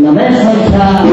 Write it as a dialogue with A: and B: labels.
A: なめされた。